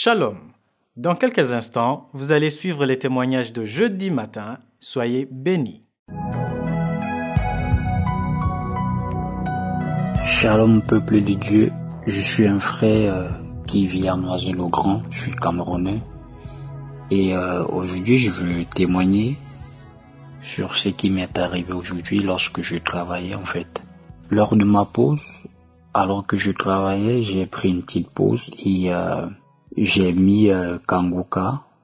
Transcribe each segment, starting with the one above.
Shalom. Dans quelques instants, vous allez suivre les témoignages de jeudi matin. Soyez bénis. Shalom peuple de Dieu, je suis un frère euh, qui vit à Noisy-le-Grand, je suis camerounais et euh, aujourd'hui je veux témoigner sur ce qui m'est arrivé aujourd'hui lorsque je travaillais en fait. Lors de ma pause, alors que je travaillais, j'ai pris une petite pause et euh, j'ai mis euh,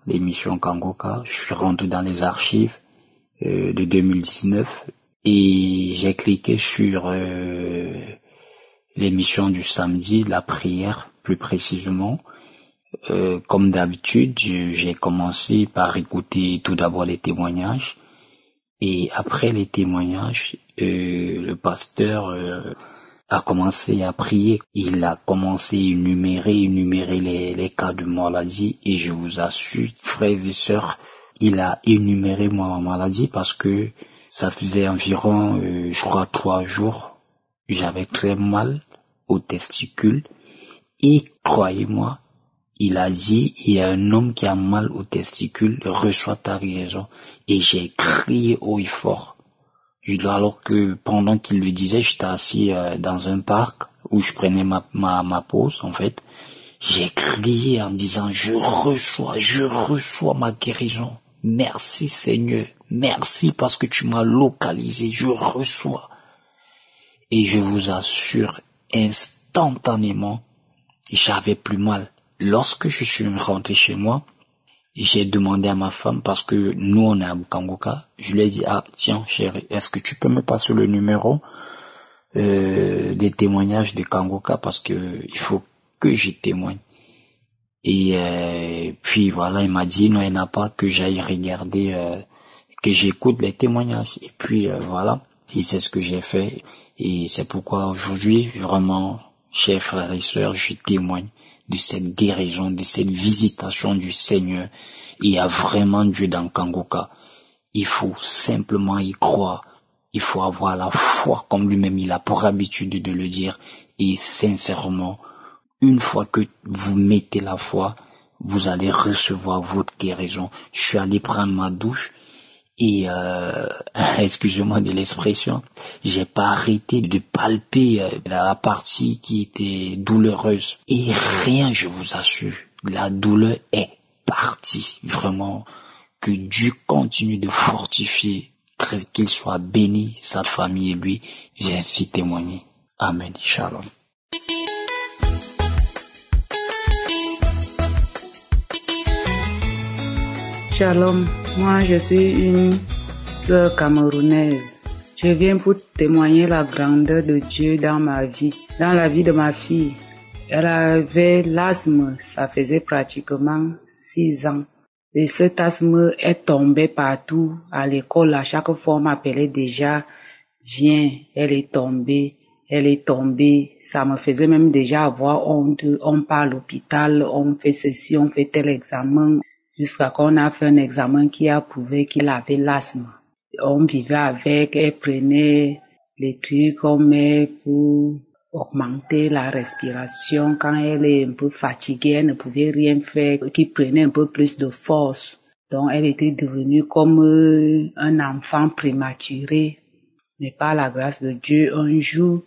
l'émission Kangoka. Je suis rentré dans les archives euh, de 2019 et j'ai cliqué sur euh, l'émission du samedi, la prière plus précisément. Euh, comme d'habitude, j'ai commencé par écouter tout d'abord les témoignages et après les témoignages, euh, le pasteur euh, a commencé à prier. Il a commencé à énumérer, énumérer les, cas de maladie et je vous assure, frères et sœurs, il a énuméré ma maladie parce que ça faisait environ, euh, je crois, trois jours. J'avais très mal aux testicules et croyez-moi, il a dit, il y a un homme qui a mal aux testicules, reçoit ta guérison. Et j'ai crié haut et fort. Alors que pendant qu'il le disait, j'étais assis euh, dans un parc où je prenais ma, ma, ma pause, en fait. J'ai crié en disant, je reçois, je reçois ma guérison. Merci Seigneur. Merci parce que tu m'as localisé. Je reçois. Et je vous assure, instantanément, j'avais plus mal. Lorsque je suis rentré chez moi, j'ai demandé à ma femme, parce que nous on est à Bukangoka, je lui ai dit, ah tiens chérie, est-ce que tu peux me passer le numéro euh, des témoignages de Kangoka parce que il faut que je témoigne. Et euh, puis voilà, il m'a dit, non, il n'a pas que j'aille regarder, euh, que j'écoute les témoignages. Et puis euh, voilà, et c'est ce que j'ai fait. Et c'est pourquoi aujourd'hui, vraiment, chers frères et sœurs, je témoigne de cette guérison, de cette visitation du Seigneur. Il y a vraiment Dieu dans Kangoka. Il faut simplement y croire. Il faut avoir la foi comme lui-même il a pour habitude de le dire. Et sincèrement, une fois que vous mettez la foi, vous allez recevoir votre guérison. Je suis allé prendre ma douche et euh, excusez-moi de l'expression, j'ai pas arrêté de palper euh, la partie qui était douloureuse et rien, je vous assure, la douleur est partie vraiment. Que Dieu continue de fortifier, qu'il soit béni, sa famille et lui. J'ai ainsi témoigné. Amen. Shalom. Shalom, moi je suis une sœur camerounaise. Je viens pour témoigner la grandeur de Dieu dans ma vie, dans la vie de ma fille. Elle avait l'asthme, ça faisait pratiquement six ans. Et cet asthme est tombé partout à l'école. À chaque fois, on m'appelait déjà, viens, elle est tombée, elle est tombée. Ça me faisait même déjà avoir honte. On part à l'hôpital, on fait ceci, on fait tel examen jusqu'à qu'on a fait un examen qui a prouvé qu'il avait l'asthme. On vivait avec, elle prenait les trucs qu'on met pour augmenter la respiration. Quand elle est un peu fatiguée, elle ne pouvait rien faire, qui prenait un peu plus de force. Donc elle était devenue comme un enfant prématuré. Mais par la grâce de Dieu, un jour,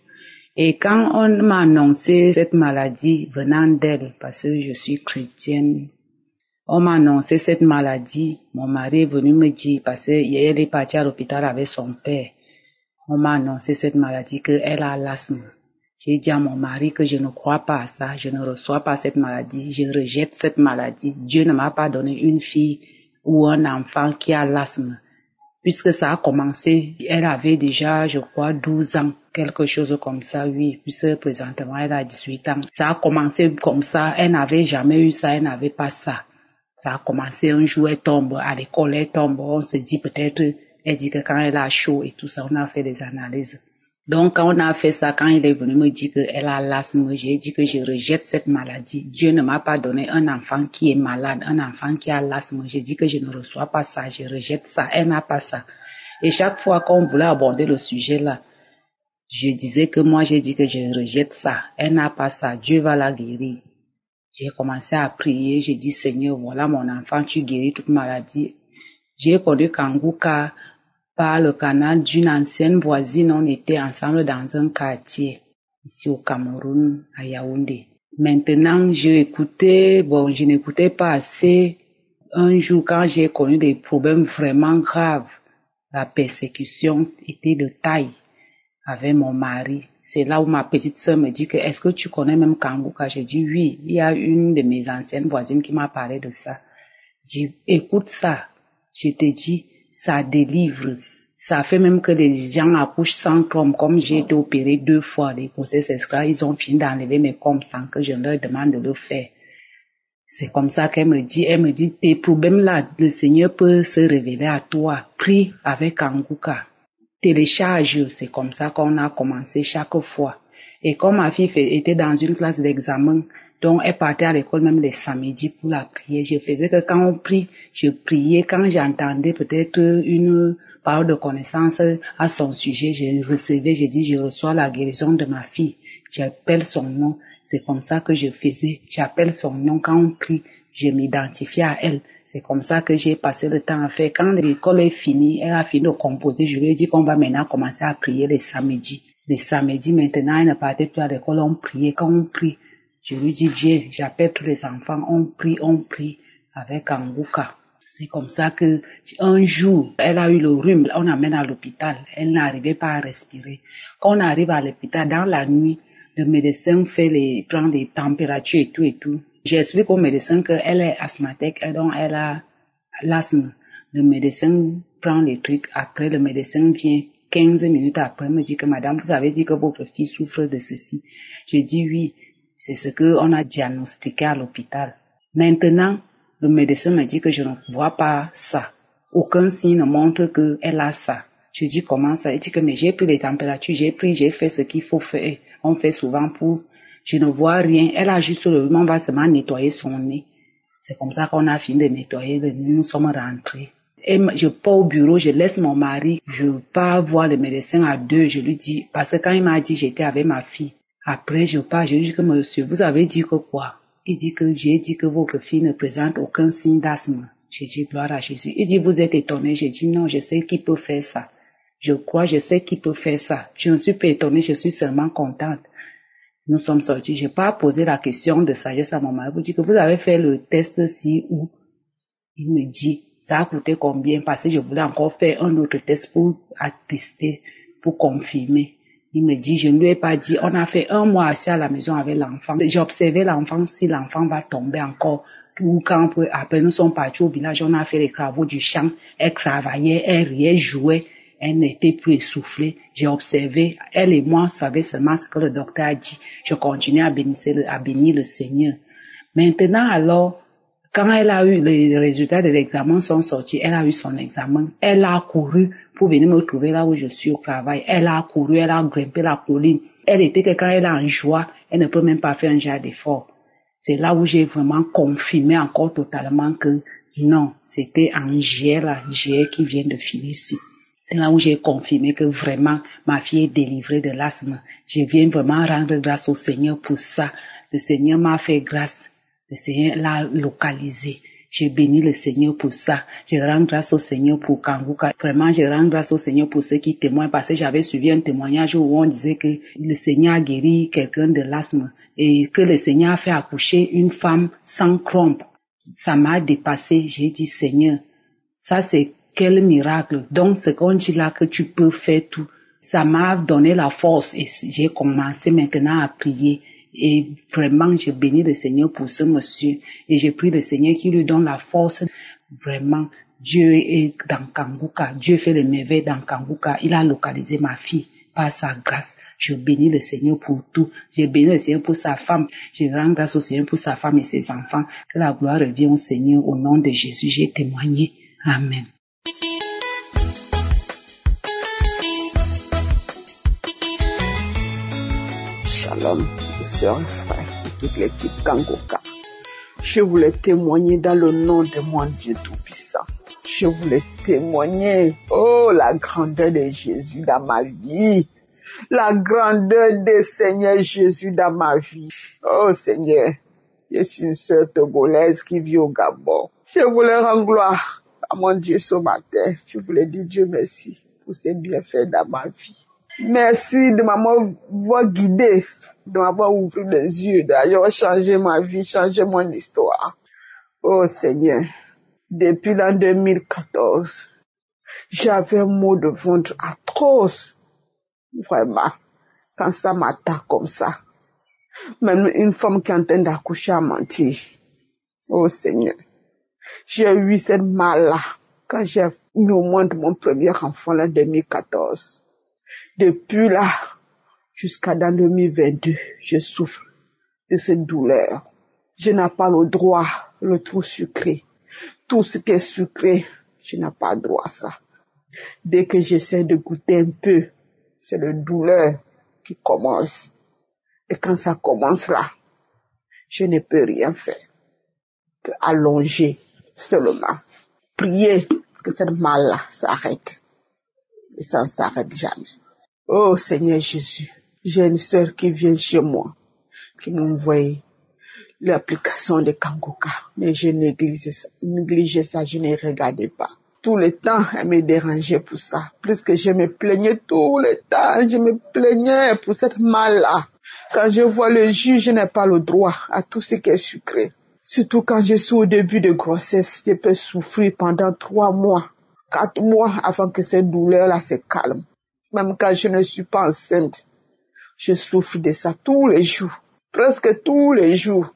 et quand on m'a annoncé cette maladie venant d'elle, parce que je suis chrétienne, on m'a annoncé cette maladie. Mon mari est venu me dire, parce qu'elle est partie à l'hôpital avec son père. On m'a annoncé cette maladie, qu'elle a l'asthme. J'ai dit à mon mari que je ne crois pas à ça, je ne reçois pas cette maladie, je rejette cette maladie. Dieu ne m'a pas donné une fille ou un enfant qui a l'asthme. Puisque ça a commencé, elle avait déjà, je crois, 12 ans, quelque chose comme ça, oui, puisque présentement elle a 18 ans. Ça a commencé comme ça, elle n'avait jamais eu ça, elle n'avait pas ça. Ça a commencé un jour, elle tombe, à l'école, elle tombe, on se dit peut-être, elle dit que quand elle a chaud et tout ça, on a fait des analyses. Donc, quand on a fait ça, quand il est venu me dire qu'elle a l'asthme, j'ai dit que je rejette cette maladie. Dieu ne m'a pas donné un enfant qui est malade, un enfant qui a l'asthme. J'ai dit que je ne reçois pas ça, je rejette ça. Elle n'a pas ça. Et chaque fois qu'on voulait aborder le sujet là, je disais que moi j'ai dit que je rejette ça. Elle n'a pas ça. Dieu va la guérir. J'ai commencé à prier, j'ai dit Seigneur, voilà mon enfant, tu guéris toute maladie. J'ai connu Kanguka par le canal d'une ancienne voisine, on était ensemble dans un quartier ici au Cameroun, à Yaoundé. Maintenant, j'ai écouté, bon, je n'écoutais pas assez. Un jour, quand j'ai connu des problèmes vraiment graves, la persécution était de taille avec mon mari. C'est là où ma petite sœur me dit que est-ce que tu connais même Kanguka? J'ai dit oui. Il y a une de mes anciennes voisines qui m'a parlé de ça. J'ai dit écoute ça. Je te dis, ça délivre. Ça fait même que les gens accouchent sans chrome. Comme j'ai été opérée deux fois, les grossesses esclaves, ils ont fini d'enlever mes coms sans que je leur demande de le faire. C'est comme ça qu'elle me dit, elle me dit, tes problèmes là, le Seigneur peut se révéler à toi. Prie avec Anguka. Télécharge, c'est comme ça qu'on a commencé chaque fois. Et comme ma fille était dans une classe d'examen, donc elle partait à l'école même les samedis pour la prière. Je faisais que quand on prie, je priais. Quand j'entendais peut-être une parole de connaissance à son sujet, je recevais, je dis, je reçois la guérison de ma fille. J'appelle son nom. C'est comme ça que je faisais. J'appelle son nom. Quand on prie, je m'identifiais à elle. C'est comme ça que j'ai passé le temps à faire. Quand l'école est finie, elle a fini de composer, je lui ai dit qu'on va maintenant commencer à prier les samedis. Les samedis, maintenant, elle ne partait plus à l'école, on priait. Quand on prie, je lui dis, viens, j'appelle tous les enfants, on prie, on prie avec Anguka. C'est comme ça que un jour, elle a eu le rhume, on l'amène à l'hôpital. Elle n'arrivait pas à respirer. Quand on arrive à l'hôpital, dans la nuit, le médecin fait les, prend les températures et tout et tout. J'explique au médecin qu'elle est asthmatique et donc elle a l'asthme. Le médecin prend les trucs. Après, le médecin vient 15 minutes après, me dit que madame, vous avez dit que votre fille souffre de ceci. Je dis oui. C'est ce qu'on a diagnostiqué à l'hôpital. Maintenant, le médecin me dit que je ne vois pas ça. Aucun signe ne montre qu'elle a ça. Je dis comment ça? Il dit que mais j'ai pris les températures, j'ai pris, j'ai fait ce qu'il faut faire. On fait souvent pour... Je ne vois rien. Elle a juste le on va seulement nettoyer son nez. C'est comme ça qu'on a fini de nettoyer. Nous sommes rentrés. Et je pars au bureau, je laisse mon mari, je pars voir le médecin à deux, je lui dis, parce que quand il m'a dit j'étais avec ma fille, après, je pars, je lui dis que monsieur, vous avez dit que quoi? Il dit que j'ai dit que votre fille ne présente aucun signe d'asthme. J'ai dit gloire à Jésus. Il dit vous êtes étonné. J'ai dit non, je sais qui peut faire ça. Je crois, je sais qui peut faire ça. Je ne suis pas étonnée, je suis seulement contente. Nous sommes sortis. Je n'ai pas posé la question de sagesse à mon mari. Vous dit que vous avez fait le test ci ou il me dit ça a coûté combien? Parce que je voulais encore faire un autre test pour attester, pour confirmer. Il me dit, je ne lui ai pas dit, on a fait un mois assis à la maison avec l'enfant. J'ai observé l'enfant si l'enfant va tomber encore. Ou quand après nous sommes partis au village, on a fait les travaux du champ. Elle travaillait, elle riait, jouait. Elle n'était plus essoufflée. J'ai observé, elle et moi savaient seulement ce que le docteur a dit. Je continuais à bénir, le Seigneur. Maintenant alors, quand elle a eu les résultats de l'examen sont sortis, elle a eu son examen. Elle a couru pour venir me trouver là où je suis au travail. Elle a couru, elle a grimpé la colline. Elle était que quand elle est en joie, elle ne peut même pas faire un genre d'effort. C'est là où j'ai vraiment confirmé encore totalement que non, c'était Angèle, Angèle qui vient de finir ici. C'est là où j'ai confirmé que vraiment ma fille est délivrée de l'asthme. Je viens vraiment rendre grâce au Seigneur pour ça. Le Seigneur m'a fait grâce. Le Seigneur l'a localisé. J'ai béni le Seigneur pour ça. Je rends grâce au Seigneur pour Kanguka. Vraiment, je rends grâce au Seigneur pour ceux qui témoignent parce que j'avais suivi un témoignage où on disait que le Seigneur a guéri quelqu'un de l'asthme et que le Seigneur a fait accoucher une femme sans crampe. Ça m'a dépassé. J'ai dit, Seigneur, ça c'est quel miracle. Donc, ce qu'on dit là que tu peux faire tout, ça m'a donné la force et j'ai commencé maintenant à prier. Et vraiment, je bénis le Seigneur pour ce monsieur. Et je prie le Seigneur qui lui donne la force. Vraiment, Dieu est dans Kanguka. Dieu fait le merveilles dans Kanguka. Il a localisé ma fille par sa grâce. Je bénis le Seigneur pour tout. Je bénis le Seigneur pour sa femme. Je rends grâce au Seigneur pour sa femme et ses enfants. Que la gloire revienne au Seigneur au nom de Jésus. J'ai témoigné. Amen. Shalom, sœurs et frères, toute l'équipe Kangoka. Je voulais témoigner dans le nom de mon Dieu Tout-Puissant. Je voulais témoigner, oh, la grandeur de Jésus dans ma vie. La grandeur de Seigneur Jésus dans ma vie. Oh Seigneur, Je suis une sœur togolaise qui vit au Gabon. Je voulais rendre gloire à mon Dieu ce matin. Je voulais dire Dieu merci pour ses bienfaits dans ma vie. Merci de m'avoir guidé, de m'avoir ouvert les yeux, d'ailleurs changé ma vie, changé mon histoire. Oh Seigneur, depuis l'an 2014, j'avais un mot de ventre atroce. Vraiment, quand ça m'attaque comme ça. Même une femme qui est en train d'accoucher a menti. Oh Seigneur, j'ai eu cette mal-là quand j'ai eu au monde mon premier enfant en 2014. Depuis là, jusqu'à dans 2022, je souffre de cette douleur. Je n'ai pas le droit, le tout sucré. Tout ce qui est sucré, je n'ai pas droit à ça. Dès que j'essaie de goûter un peu, c'est la douleur qui commence. Et quand ça commence là, je ne peux rien faire que allonger seulement. Prier que cette mal-là s'arrête. Et ça ne s'arrête jamais. Oh Seigneur Jésus, j'ai une sœur qui vient chez moi, qui m'a envoyé l'application de Kangoka, mais je négligeais ça, ça, je ne regardais pas. Tout le temps, elle me dérangeait pour ça. Plus que je me plaignais tout le temps, je me plaignais pour cette mal-là. Quand je vois le juge, je n'ai pas le droit à tout ce qui est sucré. Surtout quand je suis au début de grossesse, je peux souffrir pendant trois mois, quatre mois avant que cette douleur-là se calme. Même quand je ne suis pas enceinte, je souffre de ça tous les jours, presque tous les jours.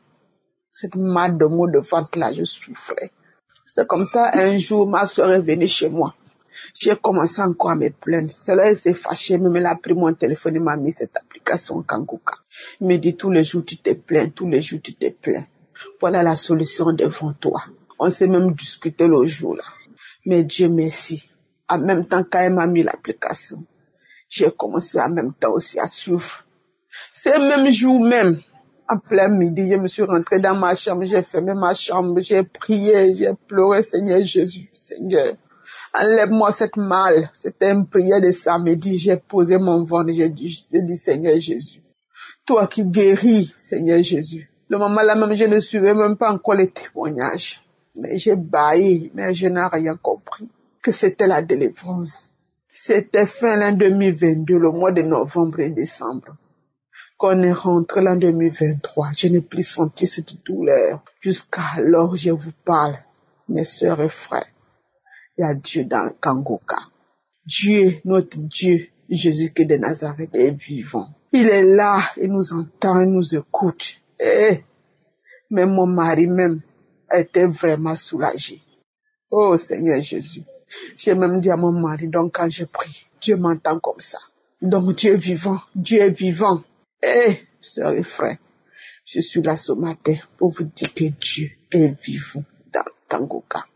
Cette mal de mot de ventre là, je souffrais. C'est comme ça, un jour, ma soeur est venue chez moi. J'ai commencé encore à me plaindre. Cela, elle s'est fâchée, mais elle a pris mon téléphone et m'a mis cette application Kangoka. Il me dit, tous les jours, tu te plains, tous les jours, tu te plains. Voilà la solution devant toi. On s'est même discuté le jour là. Mais Dieu merci. En même temps, quand elle m'a mis l'application, j'ai commencé en même temps aussi à suivre. C'est même jour même, en plein midi, je me suis rentrée dans ma chambre, j'ai fermé ma chambre, j'ai prié, j'ai pleuré, Seigneur Jésus, Seigneur. Enlève-moi cette mal. C'était une prière de samedi. J'ai posé mon ventre. J'ai dit, dit, Seigneur Jésus. Toi qui guéris, Seigneur Jésus. Le moment là même, je ne suivais même pas encore les témoignages. Mais j'ai baillé, mais je n'ai rien compris. Que c'était la délivrance. C'était fin l'an 2022, le mois de novembre et décembre. Quand on est rentré l'an 2023, je n'ai plus senti cette douleur. Jusqu'à alors, je vous parle, mes sœurs et frères. Il y a Dieu dans le Kangoka. Dieu, notre Dieu, Jésus qui est de Nazareth est vivant. Il est là, il nous entend, il nous écoute. Et même mon mari même était vraiment soulagé. Oh Seigneur Jésus. J'ai même dit à mon mari, donc quand je prie, Dieu m'entend comme ça. Donc Dieu est vivant, Dieu est vivant. Eh, sœurs et frères, je suis là ce matin pour vous dire que Dieu est vivant dans Kangoka.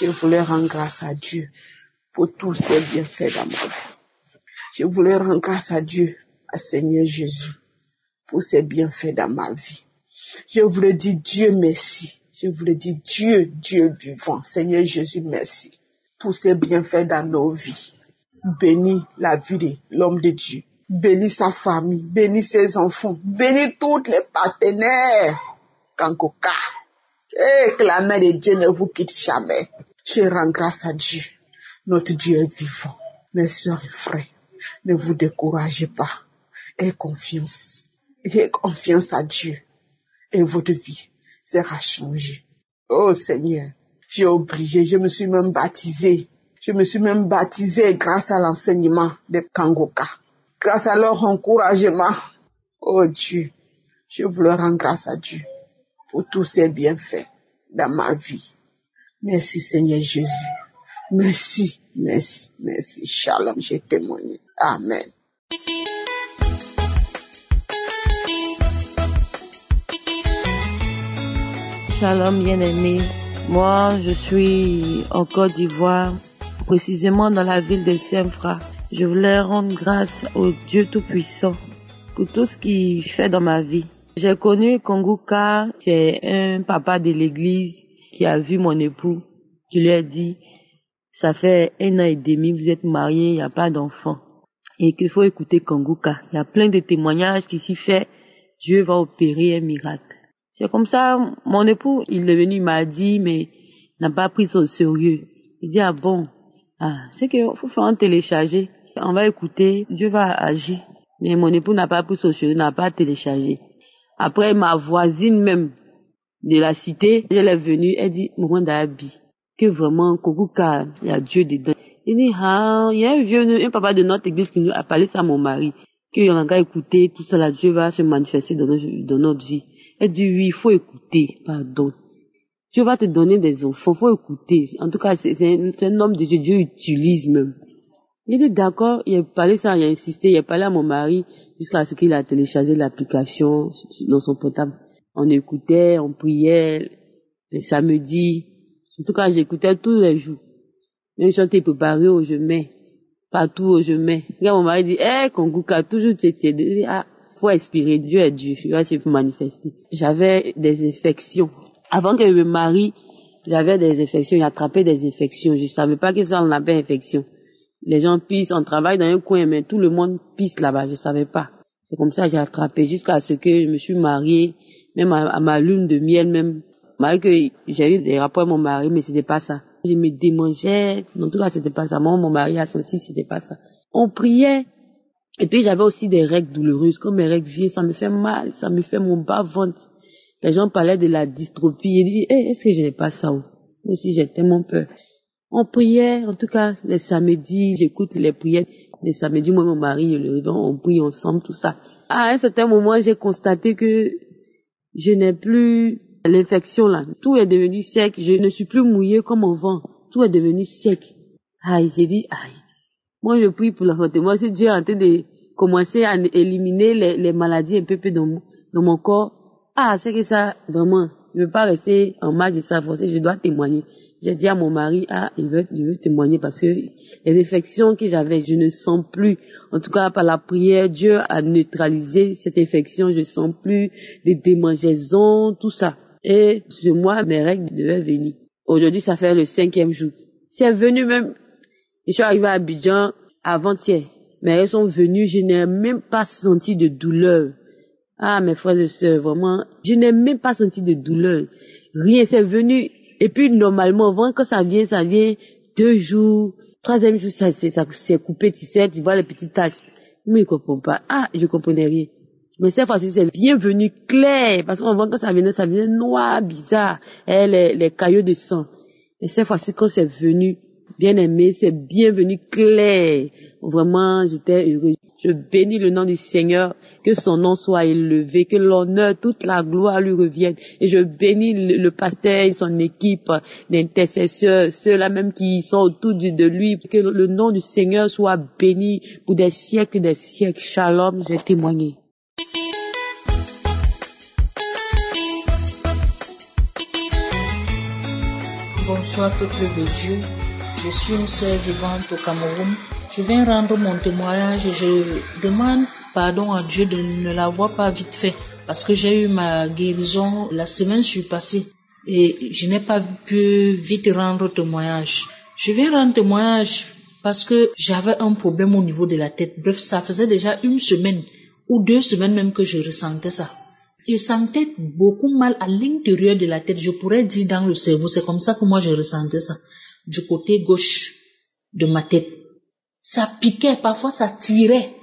Je voulais rendre grâce à Dieu pour tous ses bienfaits dans ma vie. Je voulais rendre grâce à Dieu, à Seigneur Jésus, pour ses bienfaits dans ma vie. Je voulais dire Dieu merci. Je voulais dire Dieu, Dieu vivant. Seigneur Jésus, merci pour ses bienfaits dans nos vies. Bénis la vie de l'homme de Dieu. Bénis sa famille. Bénis ses enfants. Bénis tous les partenaires. Kankoka. Et que la main de Dieu ne vous quitte jamais. Je rends grâce à Dieu. Notre Dieu est vivant. Mes soeurs et frères, ne vous découragez pas. Ayez confiance. Ayez confiance à Dieu. Et votre vie sera changée. Oh Seigneur, j'ai oublié, je me suis même baptisé. Je me suis même baptisé grâce à l'enseignement de Kangoka. Grâce à leur encouragement. Oh Dieu, je voulais rendre grâce à Dieu pour tous ses bienfaits dans ma vie. Merci Seigneur Jésus. Merci, merci, merci. Shalom, j'ai témoigné. Amen. Shalom bien-aimé. Moi, je suis en Côte d'Ivoire, précisément dans la ville de Saint-Fra. Je voulais rendre grâce au Dieu Tout-Puissant pour tout ce qu'il fait dans ma vie. J'ai connu Konguka, c'est un papa de l'église qui a vu mon époux, qui lui a dit, ça fait un an et demi, vous êtes mariés, il n'y a pas d'enfant. Et qu'il faut écouter Konguka. Il y a plein de témoignages qui s'y fait, Dieu va opérer un miracle. C'est comme ça, mon époux, il est venu, il m'a dit, mais n'a pas pris ça au sérieux. Il dit, ah bon, ah, c'est qu'il faut faire un télécharger. On va écouter, Dieu va agir. Mais mon époux n'a pas pris ça au sérieux, n'a pas téléchargé. Après, ma voisine même de la cité, elle est venue, elle dit, Mourou Dabi, que vraiment, Kokuka, il y a Dieu dedans. Il dit, ah, il y a un vieux, un papa de notre église qui nous a parlé ça à mon mari, qu'il a qu'à écouter, tout là, Dieu va se manifester dans notre vie. Elle dit, oui, il faut écouter, pardon. Dieu va te donner des enfants, faut écouter. En tout cas, c'est un, un, homme de Dieu, Dieu utilise même. Il dit d'accord, il a parlé ça, il a insisté, il a parlé à mon mari jusqu'à ce qu'il a téléchargé l'application dans son portable. On écoutait, on priait les samedis. En tout cas, j'écoutais tous les jours. Même chanter préparé au je mets, partout au je mets. Quand mon mari dit, eh, hey, Kongouka, toujours tu étais, ah, faut expirer, Dieu est Dieu, il va se manifester. J'avais des infections. Avant que je me marie, j'avais des infections, j'attrapais des infections. Je savais pas que ça en avait infection. Les gens pissent, on travaille dans un coin, mais tout le monde pisse là-bas, je savais pas. C'est comme ça que j'ai attrapé jusqu'à ce que je me suis mariée, même à, ma lune de miel même. Malgré que j'ai eu des rapports avec mon mari, mais c'était pas ça. Je me démangeais, en tout cas c'était pas ça. Moi, mon mari a senti que c'était pas ça. On priait, et puis j'avais aussi des règles douloureuses. Comme mes règles viennent, ça me fait mal, ça me fait mon bas-ventre. Les gens parlaient de la dystropie. Ils disaient, hey, est-ce que je n'ai pas ça Moi aussi, j'ai tellement peur. On priait, en tout cas, les samedis, j'écoute les prières. Les samedis, moi, mon mari le réveillon, on prie ensemble, tout ça. À un certain moment, j'ai constaté que je n'ai plus l'infection là. Tout est devenu sec. Je ne suis plus mouillée comme avant. Tout est devenu sec. Aïe, j'ai dit, aïe. Moi, je prie pour. Moi, si Dieu est en train de commencer à éliminer les, maladies un peu, peu dans, dans mon corps, ah, c'est que ça, vraiment, je ne veux pas rester en marge de ça forcé, je dois témoigner. J'ai dit à mon mari, ah, il veut, il veut témoigner parce que les infections que j'avais, je ne sens plus. En tout cas, par la prière, Dieu a neutralisé cette infection, je ne sens plus des démangeaisons, tout ça. Et ce mois, mes règles devaient venir. Aujourd'hui, ça fait le cinquième jour. C'est venu même, je suis arrivé à Abidjan avant-hier. Mais elles sont venues, je n'ai même pas senti de douleur. Ah, mes frères et sœurs, vraiment, je n'ai même pas senti de douleur. Rien, c'est venu. Et puis, normalement, vraiment, quand ça vient, ça vient deux jours, troisième jour, ça, s'est coupé, tu sais, tu vois les petites taches. Mais je comprends pas. Ah, je comprenais rien. Mais cette fois-ci, c'est bien venu clair, parce qu'on voit que ça venait, ça venait noir, bizarre, et les, les caillots de sang. Mais cette fois-ci, quand c'est venu, bien aimé, c'est bienvenu clair. Vraiment, j'étais heureux. Je bénis le nom du Seigneur, que son nom soit élevé, que l'honneur, toute la gloire lui revienne. Et je bénis le, pasteur et son équipe d'intercesseurs, ceux-là même qui sont autour de lui, que le nom du Seigneur soit béni pour des siècles des siècles. Shalom, j'ai témoigné. Bonsoir, peuple de Dieu. Je suis une sœur vivante au Cameroun. Je viens rendre mon témoignage et je demande pardon à Dieu de ne l'avoir pas vite fait parce que j'ai eu ma guérison la semaine passée et je n'ai pas pu vite rendre témoignage. Je viens rendre témoignage parce que j'avais un problème au niveau de la tête. Bref, ça faisait déjà une semaine ou deux semaines même que je ressentais ça. Je sentais beaucoup mal à l'intérieur de la tête. Je pourrais dire dans le cerveau. C'est comme ça que moi je ressentais ça du côté gauche de ma tête. Ça piquait, parfois ça tirait.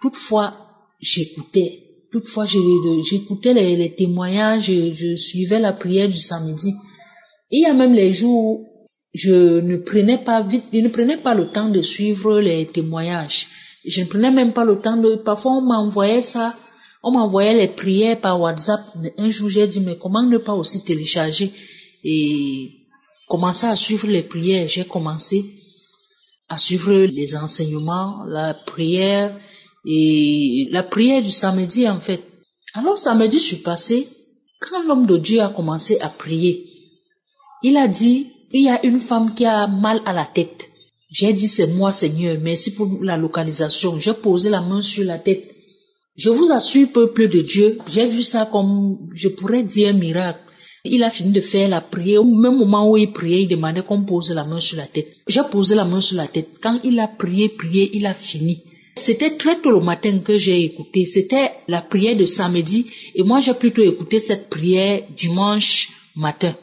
Toutefois, j'écoutais. Toutefois, j'écoutais les, témoignages, je, je, suivais la prière du samedi. Il y a même les jours, je ne prenais pas vite, je ne prenais pas le temps de suivre les témoignages. Je ne prenais même pas le temps de, parfois on m'envoyait ça, on m'envoyait les prières par WhatsApp. Un jour, j'ai dit, mais comment ne pas aussi télécharger? Et commencé à suivre les prières. J'ai commencé à suivre les enseignements, la prière et la prière du samedi en fait. Alors samedi, je suis passé. Quand l'homme de Dieu a commencé à prier, il a dit, il y a une femme qui a mal à la tête. J'ai dit, c'est moi Seigneur, merci pour la localisation. J'ai posé la main sur la tête. Je vous assure, peuple de Dieu, j'ai vu ça comme, je pourrais dire, un miracle. Il a fini de faire la prière. Au même moment où il priait, il demandait qu'on pose la main sur la tête. J'ai posé la main sur la tête. Quand il a prié, prié, il a fini. C'était très tôt le matin que j'ai écouté. C'était la prière de samedi et moi j'ai plutôt écouté cette prière dimanche matin.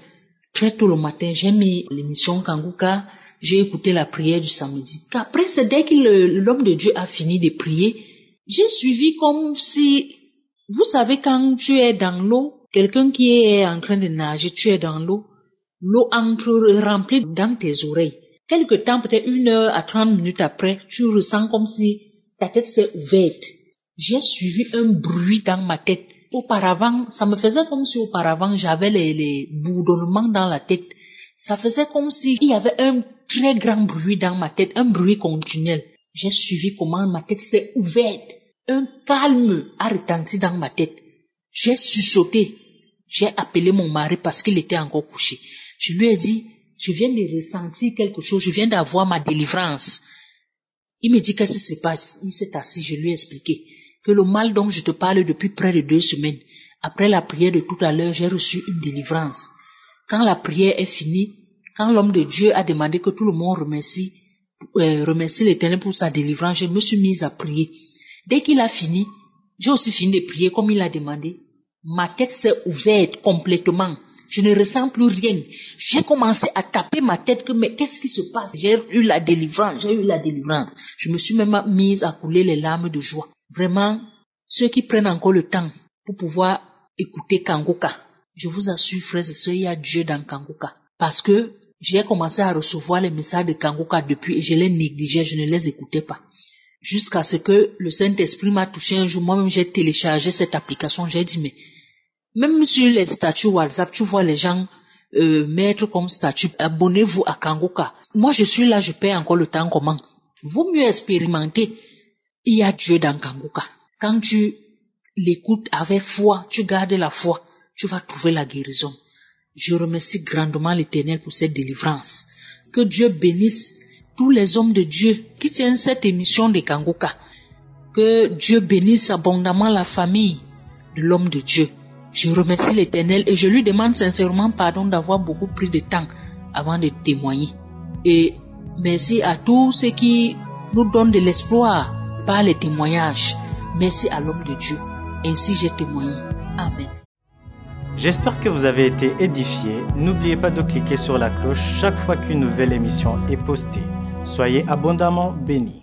Très tôt le matin, j'ai mis l'émission Kanguka, j'ai écouté la prière du samedi. Après, c'est dès que l'homme de Dieu a fini de prier, j'ai suivi comme si, vous savez, quand tu es dans l'eau, quelqu'un qui est en train de nager, tu es dans l'eau, l'eau entre remplie dans tes oreilles. Quelque temps, peut-être une heure à trente minutes après, tu ressens comme si ta tête s'est ouverte. J'ai suivi un bruit dans ma tête. Auparavant, ça me faisait comme si auparavant j'avais les, bourdonnements dans la tête. Ça faisait comme s'il y avait un très grand bruit dans ma tête, un bruit continuel. J'ai suivi comment ma tête s'est ouverte. Un calme a retenti dans ma tête. J'ai sursauté. J'ai appelé mon mari parce qu'il était encore couché. Je lui ai dit, je viens de ressentir quelque chose, je viens d'avoir ma délivrance. Il me dit qu'est-ce qui se passe. Il s'est assis, je lui ai expliqué que le mal dont je te parle depuis près de deux semaines, après la prière de tout à l'heure, j'ai reçu une délivrance. Quand la prière est finie, quand l'homme de Dieu a demandé que tout le monde remercie, euh, remercie l'Éternel pour sa délivrance, je me suis mise à prier. Dès qu'il a fini, j'ai aussi fini de prier comme il a demandé. Ma tête s'est ouverte complètement. Je ne ressens plus rien. J'ai commencé à taper ma tête que mais qu'est-ce qui se passe? J'ai eu la délivrance, j'ai eu la délivrance. Je me suis même mise à couler les larmes de joie. Vraiment, ceux qui prennent encore le temps pour pouvoir écouter Kangoka, je vous assure, frères et sœurs, il y a Dieu dans Kangoka. Parce que j'ai commencé à recevoir les messages de Kangoka depuis et je les négligeais, je ne les écoutais pas. Jusqu'à ce que le Saint-Esprit m'a touché un jour, moi-même j'ai téléchargé cette application, j'ai dit mais même sur les statuts WhatsApp, tu vois les gens euh, mettre comme statut abonnez-vous à Kangoka. Moi je suis là, je paie encore le temps comment? Vaut mieux expérimenter. Il y a Dieu dans Kangoka. Quand tu l'écoutes avec foi, tu gardes la foi, tu vas trouver la guérison. Je remercie grandement l'Éternel pour cette délivrance. Que Dieu bénisse tous les hommes de Dieu qui tiennent cette émission de Kangoka. Que Dieu bénisse abondamment la famille de l'homme de Dieu. Je remercie l'Éternel et je lui demande sincèrement pardon d'avoir beaucoup pris de temps avant de témoigner. Et merci à tous ceux qui nous donnent de l'espoir par les témoignages. Merci à l'homme de Dieu. Ainsi j'ai témoigné. Amen. J'espère que vous avez été édifiés. N'oubliez pas de cliquer sur la cloche chaque fois qu'une nouvelle émission est postée. Soyez abondamment bénis.